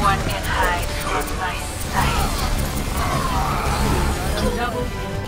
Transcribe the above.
one can hide from my sight. Double